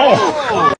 Oh!